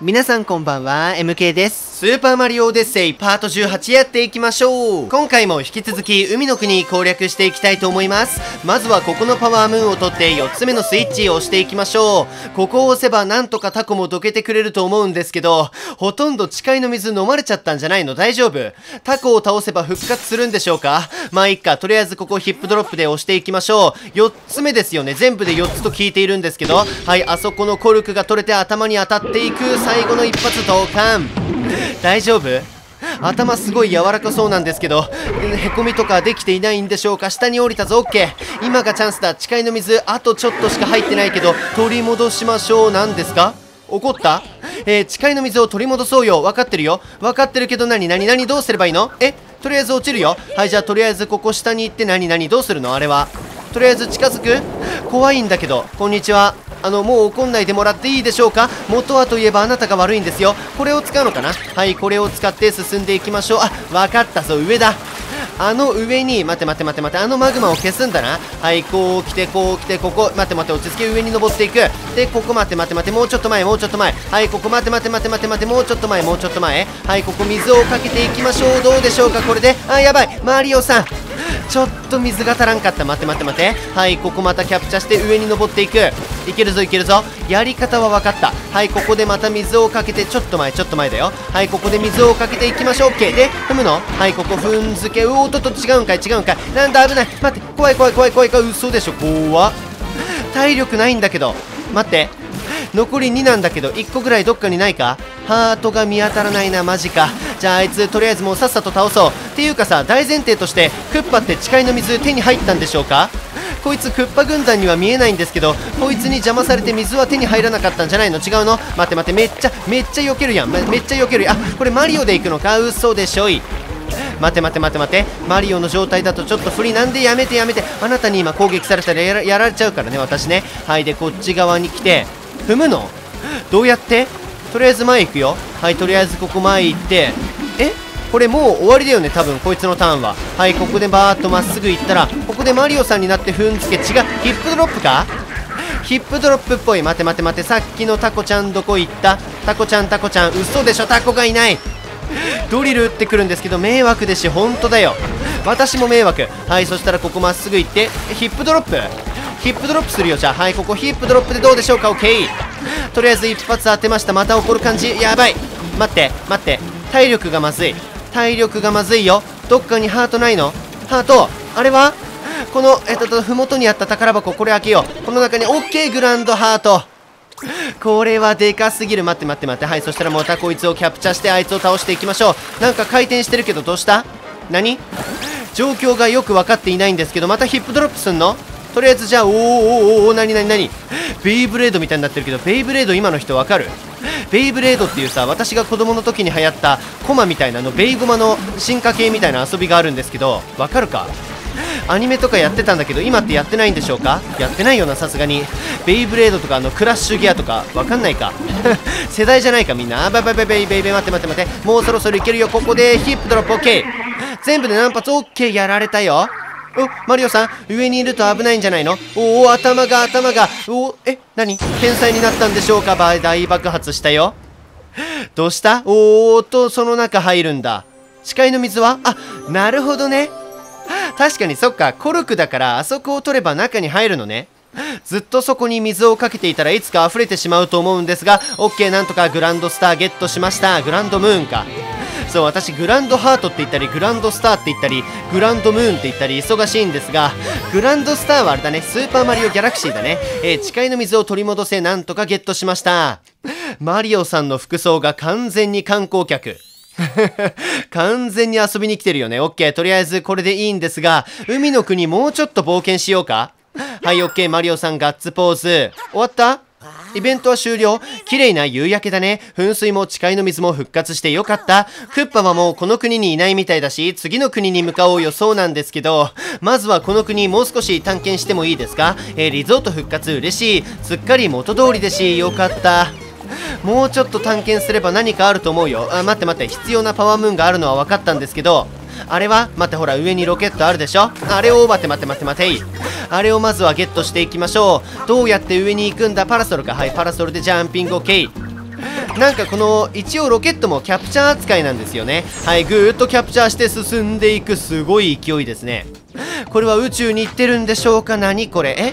皆さんこんばんは MK です。スーパーマリオオデッセイパート18やっていきましょう。今回も引き続き海の国攻略していきたいと思います。まずはここのパワームーンを取って4つ目のスイッチを押していきましょう。ここを押せばなんとかタコもどけてくれると思うんですけどほとんど誓いの水飲まれちゃったんじゃないの？大丈夫？タコを倒せば復活するんでしょうか？まあいっか。とりあえずここヒップドロップで押していきましょう。4つ目ですよね。全部で4つと聞いているんですけど。はいあそこのコルクが取れて頭に当たっていく。最後の一発投函。大丈夫？頭すごい柔らかそうなんですけどへこみとかできていないんでしょうか？下に降りたぞ。OK 今がチャンスだ。誓いの水あとちょっとしか入ってないけど取り戻しましょう。何ですか？怒った？えー、誓いの水を取り戻そうよ。分かってるよ。分かってるけど何？何？何？どうすればいいの？え？とりあえず落ちるよ。はいじゃあとりあえずここ下に行って何？何？どうするの？あれは。とりあえず近づく？怖いんだけど。こんにちは。あのもう怒んないでもらっていいでしょうか？元はといえばあなたが悪いんですよ。これを使うのかな？はいこれを使って進んでいきましょう。あ分かったぞ。上だ。あの上に待て待て待て待て。あのマグマを消すんだな。はいこう来てこう来てここ待て待て。落ち着け。上に登っていく。でここ待て待て待て。もうちょっと前もうちょっと前はいここ待て待て待て待て待て。もうちょっと前もうちょっと前はいここ水をかけていきましょう。どうでしょうか？これで。あやばい。マリオさん。ちょっと水が足らんかった。待って待って待って。はいここまたキャプチャして上に登っていく。いけるぞいけるぞ。やり方は分かった。はいここでまた水をかけてちょっと前ちょっと前だよ。はいここで水をかけていきましょう。OK で踏むの？はいここ踏んづけ。うおっとっと違うんかい？違うんかい？なんだ危ない。待って。怖い怖い怖い怖い怖い。嘘でしょ？怖っ。体力ないんだけど。待って。残り2なんだけど1個ぐらいどっかにないか？ハートが見当たらないなマジか。じゃああいつとりあえずもうさっさと倒そう。っていうかさ大前提としてクッパって誓いの水手に入ったんでしょうか？こいつクッパ軍団には見えないんですけどこいつに邪魔されて水は手に入らなかったんじゃないの？違うの？待って待ってめっちゃめっちゃ避けるやん。めめっちゃ避ける。あこれマリオで行くのか？嘘でしょい。待て待て待て待て。マリオの状態だとちょっと不利。なんでやめてやめて？あなたに今攻撃されたらやられちゃうからね私ね。はいでこっち側に来て踏むの？どうやって？とりあえず前行くよ。はいとりあえずここ前行って。え？これもう終わりだよね多分こいつのターンは。はいここでバーッとまっすぐ行ったらここでマリオさんになって踏んづけ違う。ヒップドロップか？ヒップドロップっぽい。待て待て待て。さっきのタコちゃんどこ行った？タコちゃんタコちゃん。嘘でしょ？タコがいない。ドリル打ってくるんですけど迷惑ですし本当だよ。私も迷惑。はいそしたらここまっすぐ行って。ヒップドロップ？ヒップドロップするよじゃあ。はいここヒップドロップでどうでしょうか？OK とりあえず一発当てました。また怒る感じ。やばい。待って待って。体力がまずい。体力がまずいよ。どっかにハートないの？ハート。あれは？このえっとふもとにあった宝箱これ開けよう。この中に OK グランドハート。これはでかすぎる。待って待って待って。はいそしたらまたこいつをキャプチャしてあいつを倒していきましょう。なんか回転してるけどどうした？何？状況がよく分かっていないんですけどまたヒップドロップすんの？とりあえずじゃあおーおーおーお何何何？ベイブレードみたいになってるけどベイブレード今の人わかる？ベイブレードっていうさ私が子供の時に流行ったコマみたいなのベイゴマの進化系みたいな遊びがあるんですけどわかるか？アニメとかやってたんだけど今ってやってないんでしょうか？やってないよなさすがに。ベイブレードとかあのクラッシュギアとかわかんないか？世代じゃないかみんな。あバイバイバイバイバイバイ待って待って待ってもうそろそろいけるよここでヒップドロップ OK 全部で何発 OK やられたよ。マリオさん上にいると危ないんじゃないの？おお頭が頭が。おえ何？天才になったんでしょうか？ば大爆発したよ。どうした？おーっとその中入るんだ。視界の水は？あなるほどね。確かにそっか。コルクだからあそこを取れば中に入るのね。ずっとそこに水をかけていたらいつか溢れてしまうと思うんですが OK なんとかグランドスターゲットしました。グランドムーンか。そう私グランドハートって言ったりグランドスターって言ったりグランドムーンって言ったり忙しいんですがグランドスターはあれだねスーパーマリオギャラクシーだね、えー、誓いの水を取り戻せなんとかゲットしましたマリオさんの服装が完全に観光客 完全に遊びに来てるよね。オッケー。とりあえずこれでいいんですが、海の国もうちょっと冒険しようかはい、オッケー。マリオさんガッツポーズ。終わった？イベントは終了。綺麗な夕焼けだね。噴水も誓いの水も復活してよかった。クッパはもうこの国にいないみたいだし、次の国に向かおうよそうなんですけど、まずはこの国もう少し探検してもいいですか？えー、リゾート復活嬉しい。すっかり元通りでし、よかった。もうちょっと探検すれば何かあると思うよあ待って待って必要なパワームーンがあるのは分かったんですけどあれは？待ってほら上にロケットあるでしょ？あれを？待って待って待って待ってあれをまずはゲットしていきましょう。どうやって上に行くんだ？パラソルか。はいパラソルでジャンピング。OK なんかこの一応ロケットもキャプチャー扱いなんですよね。はいぐーっとキャプチャーして進んでいく。すごい勢いですね。これは宇宙に行ってるんでしょうか？何？これ。え？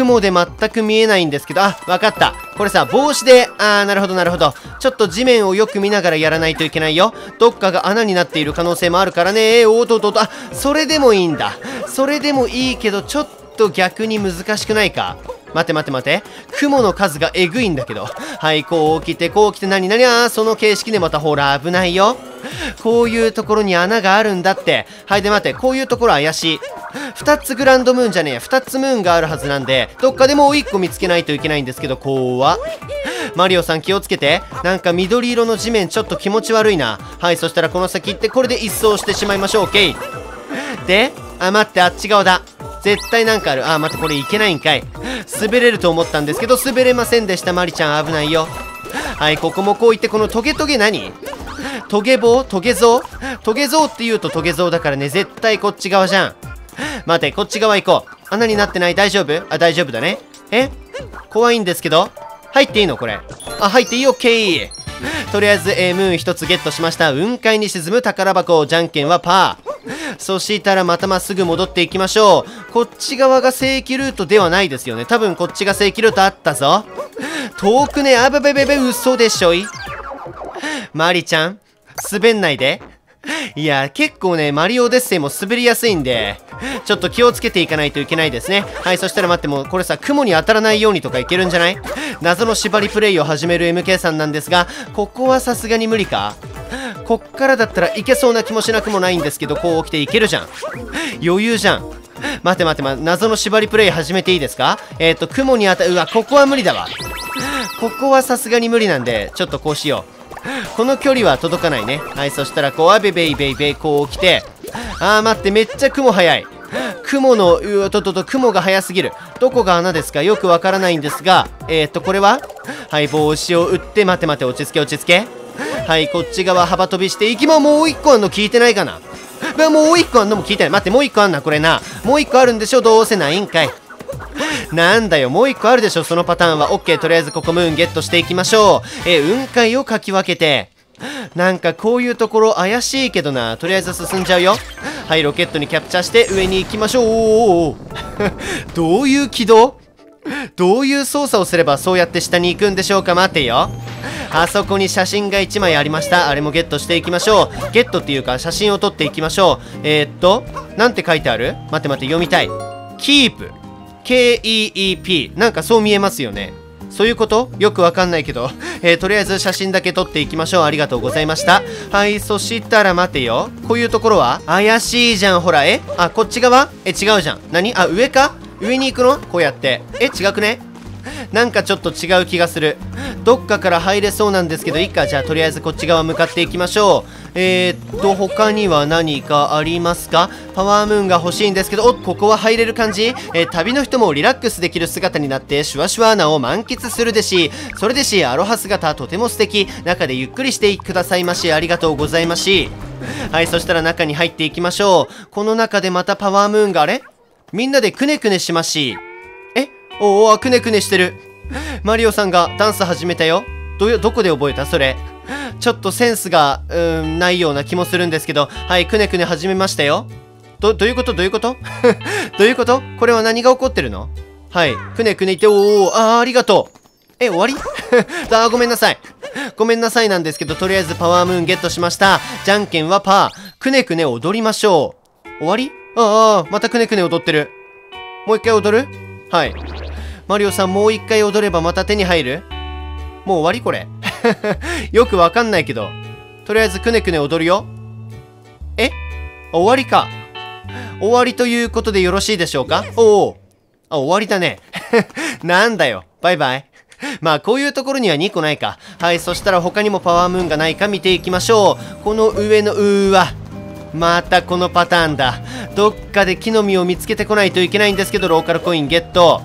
雲で全く見えないんですけど、あ、わかった。これさ、帽子で、あー、なるほどなるほど。ちょっと地面をよく見ながらやらないといけないよ。どっかが穴になっている可能性もあるからね。おーととと、あ、それでもいいんだ。それでもいいけど、ちょっと逆に難しくないか待て待て待て。雲の数がえぐいんだけど。はい、こう来て、こう来て、何々あー、その形式でまたほら、危ないよ。こういうところに穴があるんだって。はい、で待って、こういうところ怪しい。2つグランドムーンじゃねえや。2つムーンがあるはずなんで、どっかでもう1個見つけないといけないんですけど、怖っ。マリオさん気をつけて。なんか緑色の地面ちょっと気持ち悪いな。はい、そしたらこの先行って、これで一掃してしまいましょう。オッケー。で、あ、待って、あっち側だ。絶対なんかある。あ、待って、これいけないんかい。滑れると思ったんですけど、滑れませんでした。マリちゃん危ないよ。はい、ここもこういって、このトゲトゲ何？トゲ棒トゲゾウトゲゾウって言うとトゲゾウだからね、絶対こっち側じゃん。待て、こっち側行こう。穴になってない？大丈夫？あ、大丈夫だね。え？怖いんですけど？入っていいの？これ。あ、入っていいオッケーとりあえず、えー、ムーン一つゲットしました。雲海に沈む宝箱。じゃんけんはパー。そしたらまたまっすぐ戻っていきましょう。こっち側が正規ルートではないですよね。多分こっちが正規ルートあったぞ。遠くね、あべべべべ、嘘でしょい。マリちゃん、滑んないで。いや、結構ね、マリオデッセイも滑りやすいんで、ちょっと気をつけていかないといけないですね。はい、そしたら待って、もうこれさ、雲に当たらないようにとかいけるんじゃない？謎の縛りプレイを始める MK さんなんですが、ここはさすがに無理か？こっからだったらいけそうな気もしなくもないんですけど、こう起きていけるじゃん。余裕じゃん。待て待て待て、謎の縛りプレイ始めていいですか？えっ、ー、と、雲に当たる、うわ、ここは無理だわ。ここはさすがに無理なんで、ちょっとこうしよう。この距離は届かないね。はい、そしたらこう、あべべいべいべい、こう来て、あー待って、めっちゃ雲早い。雲の、うわととと、雲が早すぎる。どこが穴ですか？よくわからないんですが、えー、っと、これは？はい、帽子を打って、待て待て、落ち着け落ち着け。はい、こっち側幅跳びして、いきももう一個あんの聞いてないかな？もう一個あんのも聞いてない。待って、もう一個あんな、これな。もう一個あるんでしょ？どうせないんかい。なんだよ、もう一個あるでしょ、そのパターンは。オッケー、とりあえずここムーンゲットしていきましょう。え雲海をかき分けて。なんかこういうところ怪しいけどな。とりあえず進んじゃうよ。はい、ロケットにキャプチャーして上に行きましょう。お ーどういう軌道？どういう操作をすればそうやって下に行くんでしょうか待てよ。あそこに写真が1枚ありました。あれもゲットしていきましょう。ゲットっていうか写真を撮っていきましょう。えー、っと、なんて書いてある？待って待って、読みたい。キープ。K-E-E-P なんかそう見えますよね。そういうこと？よくわかんないけど、えー、とりあえず写真だけ撮っていきましょう。ありがとうございました。はい、そしたら待てよ。こういうところは？怪しいじゃん、ほら、え？あ、こっち側？え、違うじゃん。何？あ、上か？上に行くの？こうやって。え、違くね？なんかちょっと違う気がする。どっかから入れそうなんですけど、いいか。じゃあ、とりあえずこっち側向かっていきましょう。えー、っと、他には何かありますか？パワームーンが欲しいんですけど、おっここは入れる感じえー、旅の人もリラックスできる姿になって、シュワシュワ穴を満喫するでし。それでし、アロハ姿とても素敵。中でゆっくりしてくださいまし。ありがとうございまし。はい、そしたら中に入っていきましょう。この中でまたパワームーンがあれ？みんなでくねくねしまし。えおお、くねくねしてる。マリオさんがダンス始めたよ。ど、どこで覚えた？それ。ちょっとセンスが、うーん、ないような気もするんですけど、はい、くねくね始めましたよ。ど、どういうこと？どういうこと？どういうこと？これは何が起こってるの？はい、くねくね言って、おー、あー、ありがとう。え、終わり？あ、ごめんなさい。ごめんなさいなんですけど、とりあえずパワームーンゲットしました。じゃんけんはパー。くねくね踊りましょう。終わり？ああ、またくねくね踊ってる。もう一回踊る？はい。マリオさんもう一回踊ればまた手に入る？もう終わりこれ。よくわかんないけど。とりあえずくねくね踊るよ。え？終わりか。終わりということでよろしいでしょうか？おお。あ、終わりだね。なんだよ。バイバイ。まあ、こういうところには2個ないか。はい、そしたら他にもパワームーンがないか見ていきましょう。この上の、うーわ。またこのパターンだ。どっかで木の実を見つけてこないといけないんですけど、ローカルコインゲット。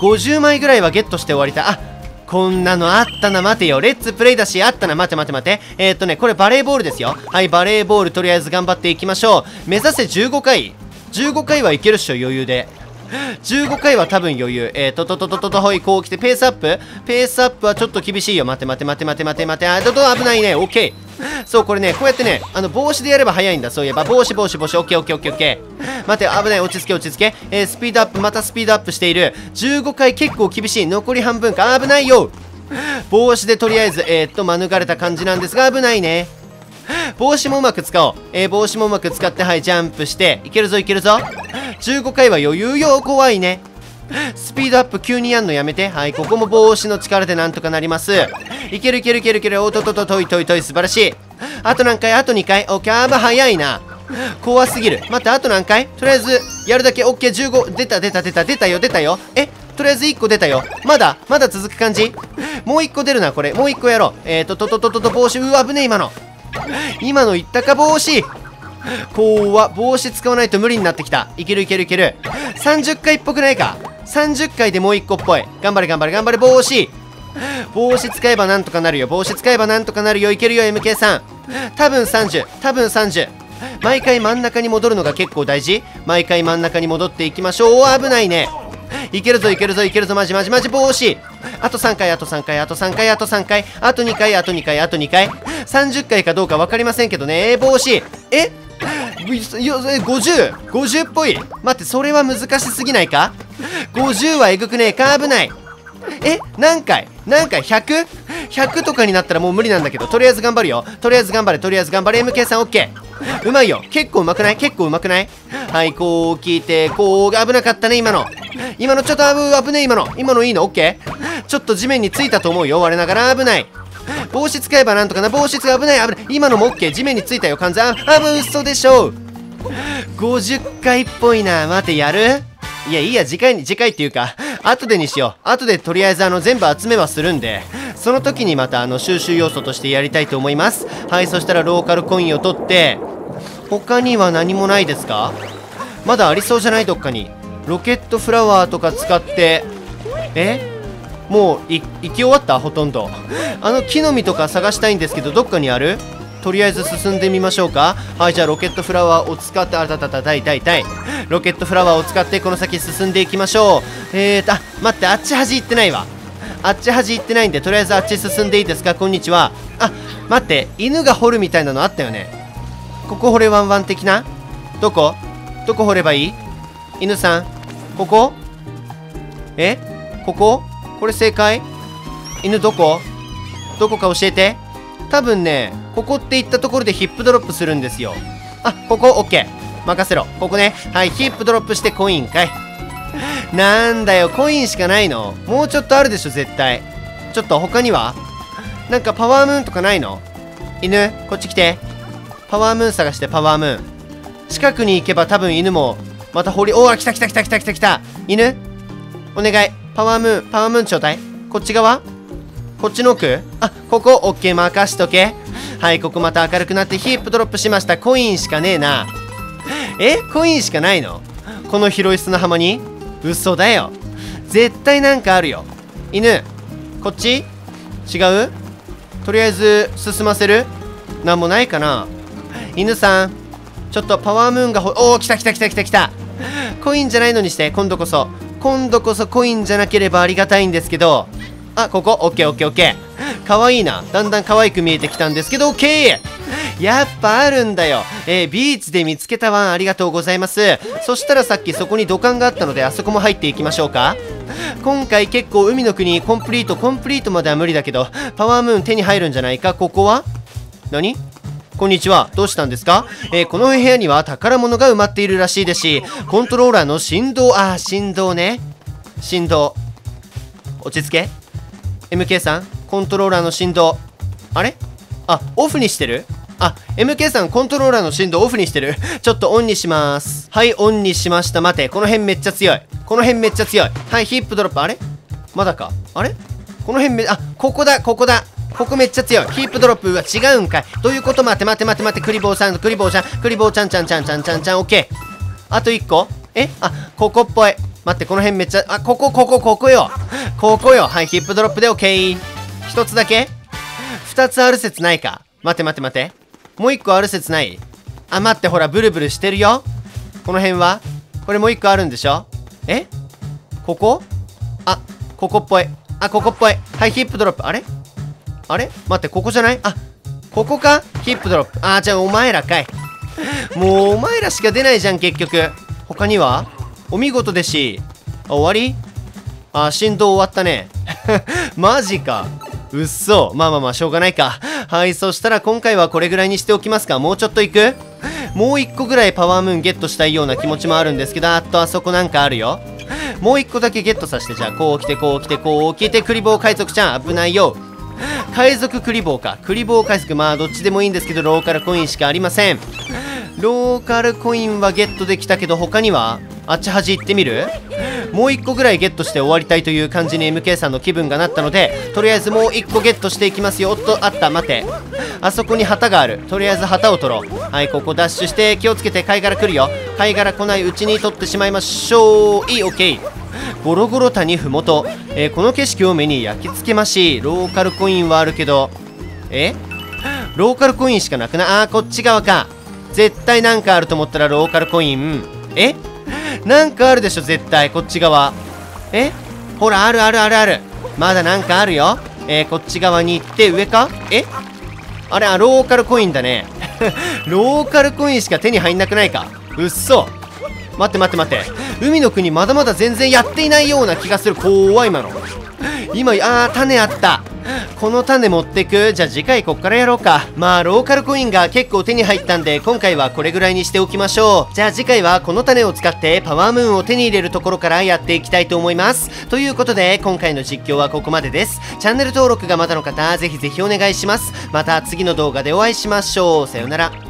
50枚ぐらいはゲットして終わりた。あ、こんなのあったな、待てよ。レッツプレイだし、あったな、待て待て待て。えー、っとね、これバレーボールですよ。はい、バレーボールとりあえず頑張っていきましょう。目指せ15回。15回はいけるっしょ、余裕で。15回は多分余裕。えー、ととととととほい、こう来て、ペースアップペースアップはちょっと厳しいよ。待て待て待て待て待て待て。あ、どど危ないね。オッケー。そう、これね、こうやってね、あの、帽子でやれば早いんだ。そういえば、帽子、帽子、帽子、オッケーオッケーオッケーオッケー。待て、危ない。落ち着け、落ち着け。えー、スピードアップ、またスピードアップしている。15回結構厳しい。残り半分か。危ないよ。帽子でとりあえず、えー、っと、免れた感じなんですが、危ないね。帽子もうまく使おう。えー、帽子もうまく使って、はい、ジャンプして、いけるぞ、いけるぞ。15回は余裕よ、怖いね。スピードアップ急にやんのやめて。はい、ここも帽子の力でなんとかなります。いけるいけるいけるいける。おっとっととといといとい、素晴らしい。あと何回？あと2回？オッケー、あ早いな。怖すぎる。待って、あと何回？とりあえず、やるだけ。オッケー、15。出た、出た、出た、出たよ、出たよ。え？とりあえず1個出たよ。まだ？まだ続く感じ？もう1個出るな、これ。もう1個やろう。えーと、ととととと、帽子。うわ、危ねえ、今の。今の言ったか、帽子？怖帽子使わないと無理になってきた。いけるいけるいける。30回っぽくないか？30回でもう1個っぽい頑張れ頑張れ頑張れ帽子 帽子使えばなんとかなるよ。帽子使えばなんとかなるよ。いけるよ MK さん。多分30多分30毎回真ん中に戻るのが結構大事。毎回真ん中に戻っていきましょう。お危ないね。いけるぞいけるぞいけるぞ。マジマジマジ帽子。あと3回あと3回あと3回あと3回。あと2回あと2回あと2回。30回かどうか分かりませんけどね。帽子。え？50、50っぽい。待って、それは難しすぎないか ?50 はえぐくねえか？危ない。え何回？何回 ?100?100 とかになったらもう無理なんだけど、とりあえず頑張るよ。とりあえず頑張れ、とりあえず頑張れ。MK さん OK。うまいよ。結構うまくない？結構うまくない？はい、こう聞いて、こう、危なかったね、今の。今のちょっと危危ねえ、今の。今のいいの ?OK? ちょっと地面についたと思うよ。我ながら危ない。帽子使えばなんとかな帽子使危ない危ない今のも OK 地面についたよ完全あぶ嘘でしょう50回っぽいな待てやる？いやいいや次回に次回っていうか後でにしよう。後でとりあえずあの全部集めはするんで。その時にまたあの収集要素としてやりたいと思います。はいそしたらローカルコインを取って。他には何もないですか？まだありそうじゃないどっかに。ロケットフラワーとか使って。え？もう行き終わった？ほとんど。あの木の実とか探したいんですけどどっかにある？とりあえず進んでみましょうか。はいじゃあロケットフラワーを使ってあたたたたいたいたい。ロケットフラワーを使ってこの先進んでいきましょう。えーとあ待ってあっち端行ってないわ。あっち端行ってないんでとりあえずあっち進んでいいですか？こんにちは。あ待って犬が掘るみたいなのあったよね。ここ掘れワンワン的な？どこ？どこ掘ればいい？犬さんここ？え？ここ？これ正解？犬どこ？どこか教えて。多分ねここって言ったところでヒップドロップするんですよ。あここ OK 任せろ。ここね。はいヒップドロップしてコインかい。なんだよコインしかないの？もうちょっとあるでしょ絶対。ちょっと他には？なんかパワームーンとかないの？犬？こっち来て。パワームーン探してパワームーン。近くに行けば多分犬もまた掘りおお来た来た来た来た来た来た。犬？お願い。パワームーン、パワームーンちょうだい。こっち側？こっちの奥？あ、ここ、オッケー、任しとけ。はい、ここまた明るくなってヒップドロップしました。コインしかねえな。え？コインしかないの？この広い砂浜に？嘘だよ。絶対なんかあるよ。犬、こっち？違う？とりあえず進ませる？なんもないかな犬さん、ちょっとパワームーンがほ、おお、来た来た来た来た来た。コインじゃないのにして、今度こそ。今度こそコインじゃなければありがたいんですけどあここオッケーオッケーオッケー。かわいいな。だんだん可愛く見えてきたんですけどオッケーやっぱあるんだよ。えー、ビーチで見つけたワンありがとうございます。そしたらさっきそこに土管があったのであそこも入っていきましょうか。今回結構海の国コンプリートコンプリートまでは無理だけどパワームーン手に入るんじゃないか？ここは？何？こんにちは。どうしたんですか？えー、この部屋には宝物が埋まっているらしいですし、コントローラーの振動、あー、振動ね。振動。落ち着け。MK さん、コントローラーの振動。あれ？あ、オフにしてる？あ、MK さん、コントローラーの振動オフにしてる？ちょっとオンにします。はい、オンにしました。待て、この辺めっちゃ強い。この辺めっちゃ強い。はい、ヒップドロップ。あれ？まだか？あれ？この辺め、あ、ここだ、ここだ。ここめっちゃ強い。ヒープドロップは違うんかい。どういうこと待て待て待て待て、クリボーさん、クリボーちゃん、クリボーちゃんちゃんちゃんちゃんちゃんちゃん、オッケー。あと1個？え？あ、ここっぽい。待って、この辺めっちゃ、あ、ここ、ここ、ここよ。ここよ。はい、ヒップドロップでオッケー。1つだけ ?2 つある説ないか。待て待て待て。もう1個ある説ない？あ、待って、ほら、ブルブルしてるよ。この辺は。これもう1個あるんでしょ？え？ここ？あここっぽい。あここっぽい。はいヒップドロップ。あれ？あれ？待ってここじゃない？あここか？ヒップドロップ。あじゃあお前らかい。もうお前らしか出ないじゃん結局。他には？お見事ですしあ終わり？あ振動終わったね。マジか。うっそ。まあまあまあしょうがないか。はいそしたら今回はこれぐらいにしておきますか。もうちょっといく？もう1個ぐらいパワームーンゲットしたいような気持ちもあるんですけどあっとあそこなんかあるよ。もう1個だけゲットさせてじゃあこう来てこう来てこう来てクリボー海賊ちゃん。危ないよ。海賊クリボーか。クリボー海賊まあどっちでもいいんですけどローカルコインしかありません。ローカルコインはゲットできたけど他には？あっち端行ってみる？もう1個ぐらいゲットして終わりたいという感じに MK さんの気分がなったのでとりあえずもう1個ゲットしていきますよ。おっとあった待て。あそこに旗がある。とりあえず旗を取ろう。はいここダッシュして気をつけて貝殻来るよ。貝殻来ないうちに取ってしまいましょう。いいオッケー。ゴロゴロ谷ふもと、えー、この景色を目に焼き付けまし。ローカルコインはあるけど。え？ローカルコインしかなくな。あーこっち側か。絶対なんかあると思ったらローカルコイン。え？なんかあるでしょ絶対。こっち側。え？ほらあるあるあるある。まだなんかあるよ。えー、こっち側に行って上か？え？あれあローカルコインだね。ローカルコインしか手に入んなくないか？うっそ。待って待って待って。海の国まだまだ全然やっていないような気がする。怖い今の今あー種あった。この種持ってく？じゃあ次回こっからやろうか。まあローカルコインが結構手に入ったんで今回はこれぐらいにしておきましょう。じゃあ次回はこの種を使ってパワームーンを手に入れるところからやっていきたいと思います。ということで今回の実況はここまでです。チャンネル登録がまだの方ぜひぜひお願いします。また次の動画でお会いしましょう。さようなら。